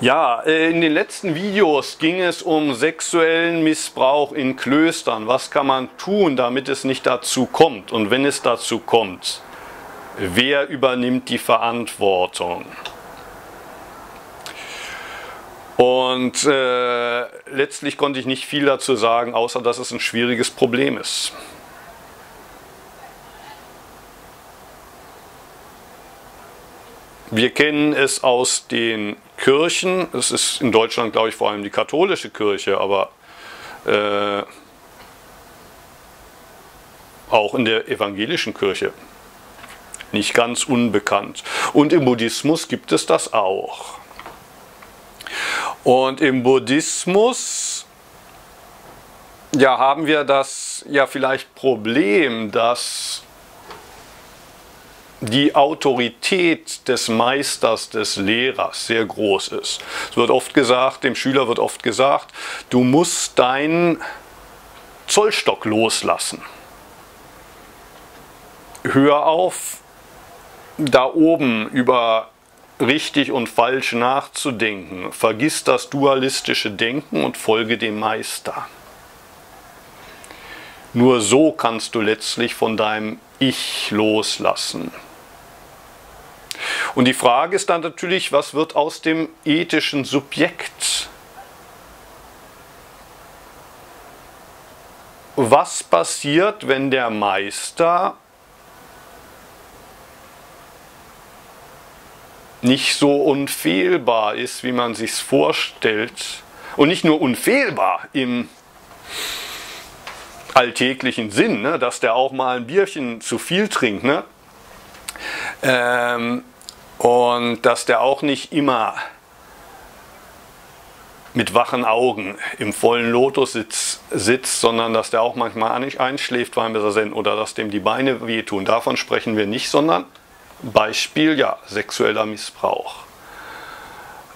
Ja, äh, in den letzten Videos ging es um sexuellen Missbrauch in Klöstern. Was kann man tun, damit es nicht dazu kommt? Und wenn es dazu kommt, wer übernimmt die Verantwortung? Und äh, letztlich konnte ich nicht viel dazu sagen, außer dass es ein schwieriges Problem ist. Wir kennen es aus den Kirchen, es ist in Deutschland, glaube ich, vor allem die katholische Kirche, aber äh, auch in der evangelischen Kirche nicht ganz unbekannt. Und im Buddhismus gibt es das auch. Und im Buddhismus ja, haben wir das ja vielleicht Problem, dass die Autorität des Meisters, des Lehrers sehr groß ist. Es wird oft gesagt, dem Schüler wird oft gesagt, du musst deinen Zollstock loslassen. Hör auf, da oben über richtig und falsch nachzudenken. Vergiss das dualistische Denken und folge dem Meister. Nur so kannst du letztlich von deinem Ich loslassen. Und die Frage ist dann natürlich, was wird aus dem ethischen Subjekt? Was passiert, wenn der Meister nicht so unfehlbar ist, wie man sich vorstellt? Und nicht nur unfehlbar im alltäglichen Sinn, ne, dass der auch mal ein Bierchen zu viel trinkt, ne? Ähm, und dass der auch nicht immer mit wachen Augen im vollen Lotus sitz, sitzt, sondern dass der auch manchmal nicht einschläft beim Besazen oder dass dem die Beine wehtun. Davon sprechen wir nicht, sondern Beispiel, ja, sexueller Missbrauch.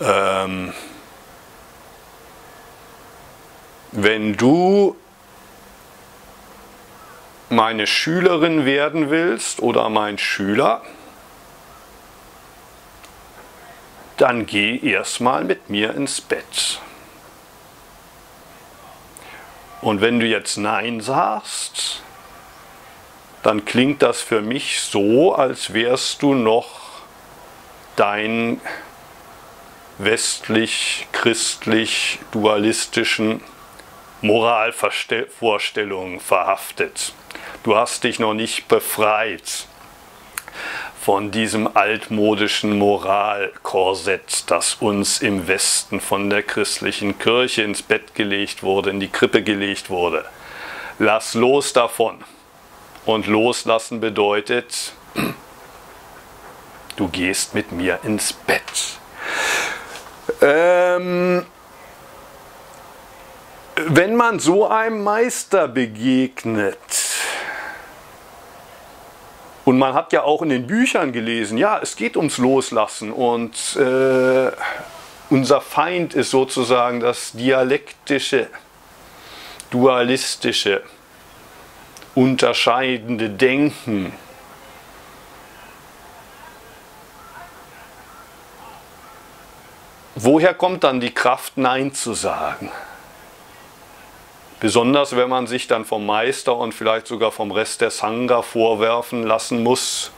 Ähm, wenn du meine Schülerin werden willst oder mein Schüler, dann geh erstmal mit mir ins Bett. Und wenn du jetzt Nein sagst, dann klingt das für mich so, als wärst du noch dein westlich, christlich, dualistischen Moralvorstellungen verhaftet. Du hast dich noch nicht befreit von diesem altmodischen Moralkorsett, das uns im Westen von der christlichen Kirche ins Bett gelegt wurde, in die Krippe gelegt wurde. Lass los davon. Und loslassen bedeutet, du gehst mit mir ins Bett. Ähm, wenn man so einem Meister begegnet, und man hat ja auch in den Büchern gelesen, ja, es geht ums Loslassen und äh, unser Feind ist sozusagen das dialektische, dualistische, unterscheidende Denken. Woher kommt dann die Kraft, Nein zu sagen? Besonders wenn man sich dann vom Meister und vielleicht sogar vom Rest der Sangha vorwerfen lassen muss,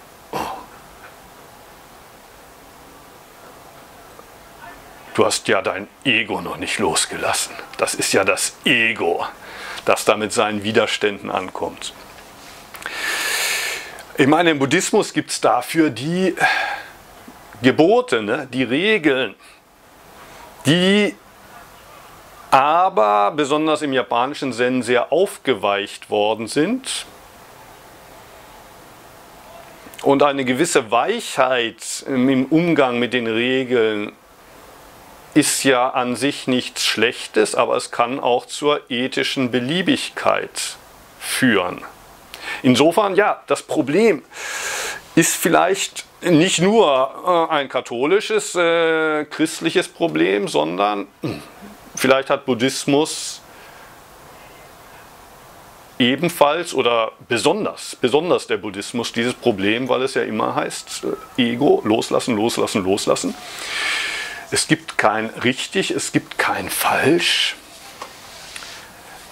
du hast ja dein Ego noch nicht losgelassen. Das ist ja das Ego, das da mit seinen Widerständen ankommt. Ich meine, im Buddhismus gibt es dafür die Gebote, ne? die Regeln, die aber besonders im japanischen Zen sehr aufgeweicht worden sind und eine gewisse Weichheit im Umgang mit den Regeln ist ja an sich nichts Schlechtes, aber es kann auch zur ethischen Beliebigkeit führen. Insofern, ja, das Problem ist vielleicht nicht nur äh, ein katholisches, äh, christliches Problem, sondern Vielleicht hat Buddhismus ebenfalls oder besonders, besonders der Buddhismus dieses Problem, weil es ja immer heißt, äh, Ego, loslassen, loslassen, loslassen. Es gibt kein richtig, es gibt kein falsch.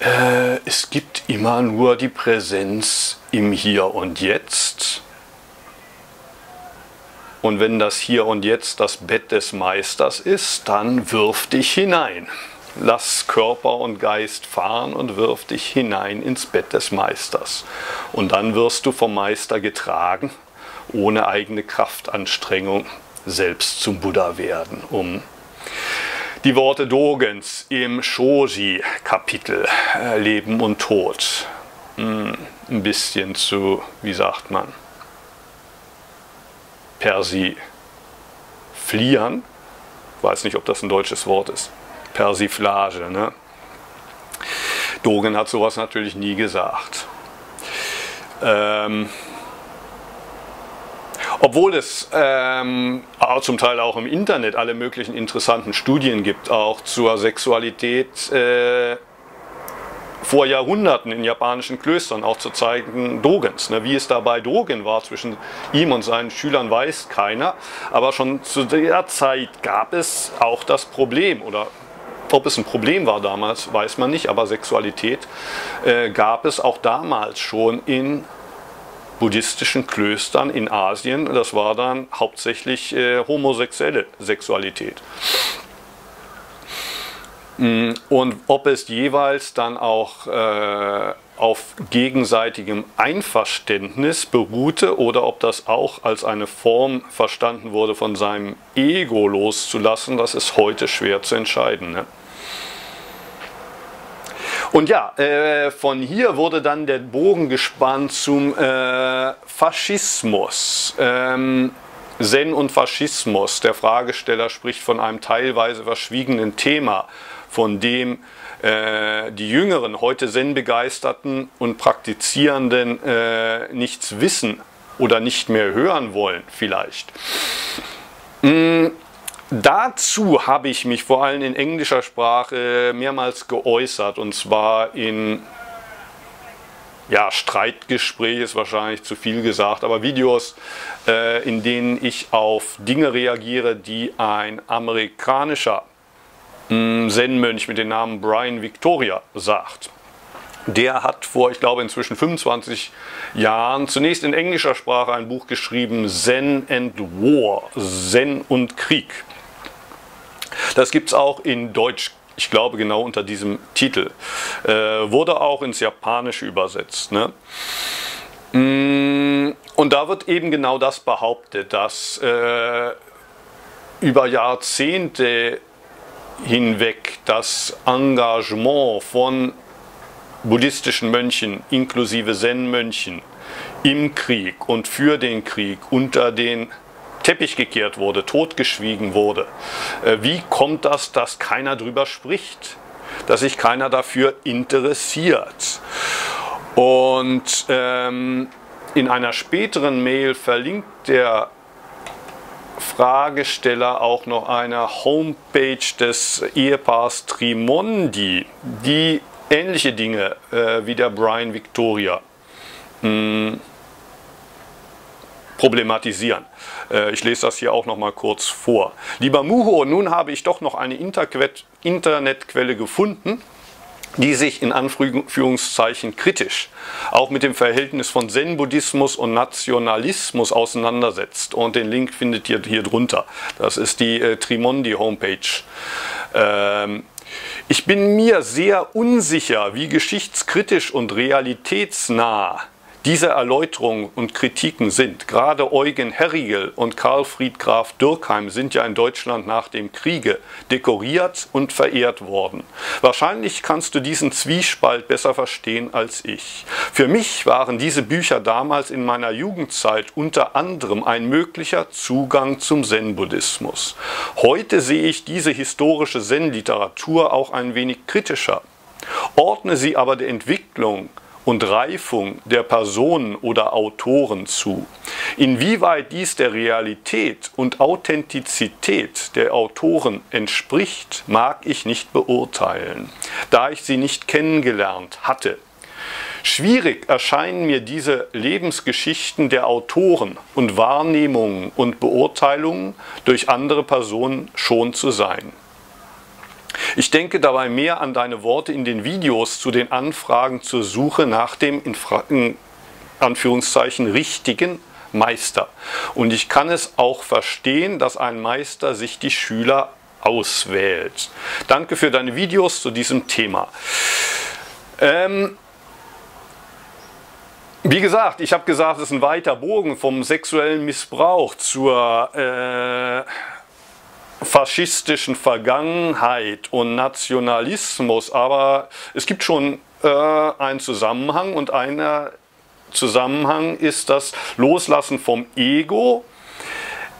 Äh, es gibt immer nur die Präsenz im Hier und Jetzt. Und wenn das Hier und Jetzt das Bett des Meisters ist, dann wirf dich hinein. Lass Körper und Geist fahren und wirf dich hinein ins Bett des Meisters. Und dann wirst du vom Meister getragen, ohne eigene Kraftanstrengung selbst zum Buddha werden, um die Worte Dogens im Shoji-Kapitel äh, Leben und Tod hm, ein bisschen zu, wie sagt man, persiflieren. Ich weiß nicht, ob das ein deutsches Wort ist. Persiflage. Ne? Dogen hat sowas natürlich nie gesagt. Ähm, obwohl es ähm, zum Teil auch im Internet alle möglichen interessanten Studien gibt, auch zur Sexualität äh, vor Jahrhunderten in japanischen Klöstern, auch zu zeigen Dogens. Ne? Wie es da bei Dogen war zwischen ihm und seinen Schülern, weiß keiner. Aber schon zu der Zeit gab es auch das Problem, oder ob es ein Problem war damals, weiß man nicht, aber Sexualität äh, gab es auch damals schon in buddhistischen Klöstern in Asien. Das war dann hauptsächlich äh, homosexuelle Sexualität. Mm, und ob es jeweils dann auch äh, auf gegenseitigem Einverständnis beruhte oder ob das auch als eine Form verstanden wurde, von seinem Ego loszulassen, das ist heute schwer zu entscheiden. Ne? Und ja, äh, von hier wurde dann der Bogen gespannt zum äh, Faschismus. Ähm, Zen und Faschismus. Der Fragesteller spricht von einem teilweise verschwiegenen Thema, von dem die Jüngeren, heute Zen-Begeisterten und Praktizierenden äh, nichts wissen oder nicht mehr hören wollen vielleicht. Mm, Dazu habe ich mich vor allem in englischer Sprache mehrmals geäußert und zwar in ja, Streitgespräch ist wahrscheinlich zu viel gesagt, aber Videos, äh, in denen ich auf Dinge reagiere, die ein amerikanischer Zen-Mönch mit dem Namen Brian Victoria sagt. Der hat vor, ich glaube, inzwischen 25 Jahren zunächst in englischer Sprache ein Buch geschrieben, Zen and War, Zen und Krieg. Das gibt es auch in Deutsch, ich glaube genau unter diesem Titel. Äh, wurde auch ins Japanische übersetzt. Ne? Mm, und da wird eben genau das behauptet, dass äh, über Jahrzehnte hinweg das Engagement von buddhistischen Mönchen inklusive Zen-Mönchen im Krieg und für den Krieg unter den Teppich gekehrt wurde, totgeschwiegen wurde. Äh, wie kommt das, dass keiner drüber spricht? Dass sich keiner dafür interessiert? Und ähm, in einer späteren Mail verlinkt der Fragesteller auch noch eine Homepage des Ehepaars Trimondi, die ähnliche Dinge äh, wie der Brian Victoria hm, problematisieren. Äh, ich lese das hier auch noch mal kurz vor. Lieber Muho, nun habe ich doch noch eine Internetquelle gefunden, die sich in Anführungszeichen kritisch auch mit dem Verhältnis von Zen-Buddhismus und Nationalismus auseinandersetzt. Und den Link findet ihr hier drunter. Das ist die äh, Trimondi-Homepage. Ähm, ich bin mir sehr unsicher, wie geschichtskritisch und realitätsnah diese Erläuterungen und Kritiken sind, gerade Eugen Herrigel und Karl Friedgraf Dürkheim sind ja in Deutschland nach dem Kriege dekoriert und verehrt worden. Wahrscheinlich kannst du diesen Zwiespalt besser verstehen als ich. Für mich waren diese Bücher damals in meiner Jugendzeit unter anderem ein möglicher Zugang zum Zen-Buddhismus. Heute sehe ich diese historische Zen-Literatur auch ein wenig kritischer. Ordne sie aber der Entwicklung und Reifung der Personen oder Autoren zu. Inwieweit dies der Realität und Authentizität der Autoren entspricht, mag ich nicht beurteilen, da ich sie nicht kennengelernt hatte. Schwierig erscheinen mir diese Lebensgeschichten der Autoren und Wahrnehmungen und Beurteilungen durch andere Personen schon zu sein. Ich denke dabei mehr an deine Worte in den Videos zu den Anfragen zur Suche nach dem in, Anführungszeichen richtigen Meister. Und ich kann es auch verstehen, dass ein Meister sich die Schüler auswählt. Danke für deine Videos zu diesem Thema. Ähm, wie gesagt, ich habe gesagt, es ist ein weiter Bogen vom sexuellen Missbrauch zur äh, faschistischen Vergangenheit und Nationalismus, aber es gibt schon äh, einen Zusammenhang und einer Zusammenhang ist das Loslassen vom Ego,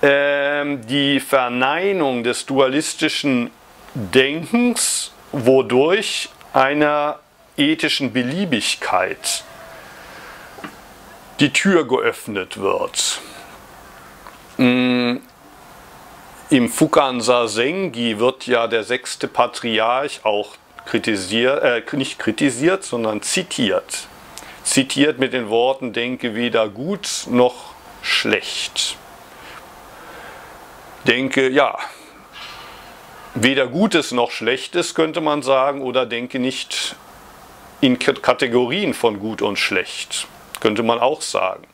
äh, die Verneinung des dualistischen Denkens, wodurch einer ethischen Beliebigkeit die Tür geöffnet wird. Im Fukan Sengi wird ja der sechste Patriarch auch kritisiert, äh, nicht kritisiert, sondern zitiert. Zitiert mit den Worten, denke weder gut noch schlecht. Denke, ja, weder Gutes noch Schlechtes könnte man sagen, oder denke nicht in Kategorien von gut und schlecht, könnte man auch sagen.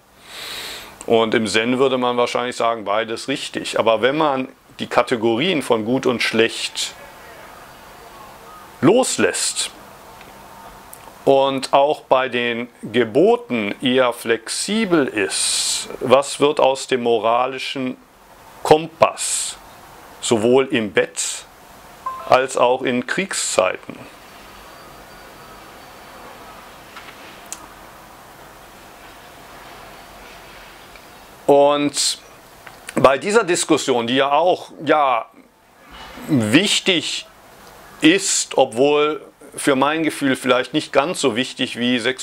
Und im Zen würde man wahrscheinlich sagen, beides richtig. Aber wenn man die Kategorien von gut und schlecht loslässt und auch bei den Geboten eher flexibel ist, was wird aus dem moralischen Kompass, sowohl im Bett als auch in Kriegszeiten? Und bei dieser Diskussion, die ja auch ja, wichtig ist, obwohl für mein Gefühl vielleicht nicht ganz so wichtig wie Sexualität,